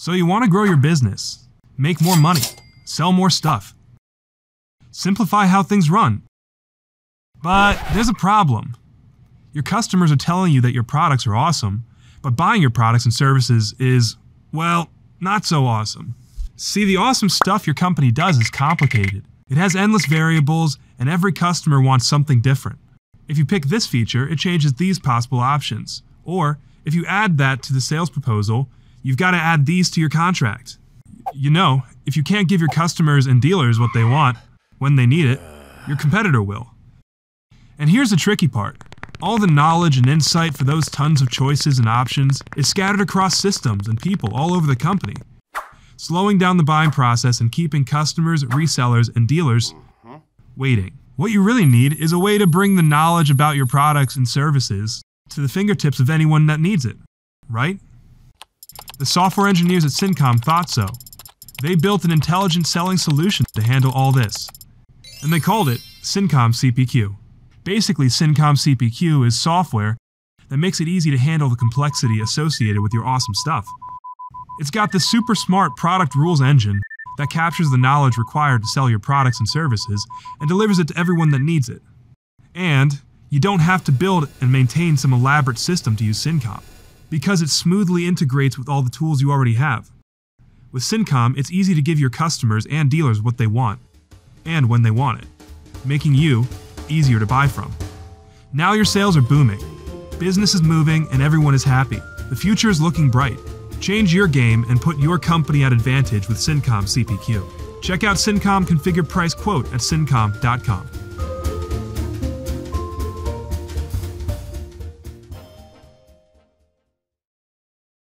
So you want to grow your business, make more money, sell more stuff, simplify how things run. But there's a problem. Your customers are telling you that your products are awesome, but buying your products and services is, well, not so awesome. See, the awesome stuff your company does is complicated. It has endless variables, and every customer wants something different. If you pick this feature, it changes these possible options. Or, if you add that to the sales proposal, you've got to add these to your contract. You know, if you can't give your customers and dealers what they want when they need it, your competitor will. And here's the tricky part all the knowledge and insight for those tons of choices and options is scattered across systems and people all over the company, slowing down the buying process and keeping customers, resellers, and dealers waiting. What you really need is a way to bring the knowledge about your products and services to the fingertips of anyone that needs it, right? The software engineers at Cincom thought so. They built an intelligent selling solution to handle all this, and they called it Cincom CPQ. Basically, Cincom CPQ is software that makes it easy to handle the complexity associated with your awesome stuff. It's got the super smart product rules engine that captures the knowledge required to sell your products and services and delivers it to everyone that needs it. And you don't have to build and maintain some elaborate system to use Cincom, because it smoothly integrates with all the tools you already have. With Cincom, it's easy to give your customers and dealers what they want, and when they want it, making you easier to buy from. Now your sales are booming, business is moving, and everyone is happy. The future is looking bright. Change your game and put your company at advantage with Cincom CPQ. Check out Cincom Configure Price Quote at cincom.com.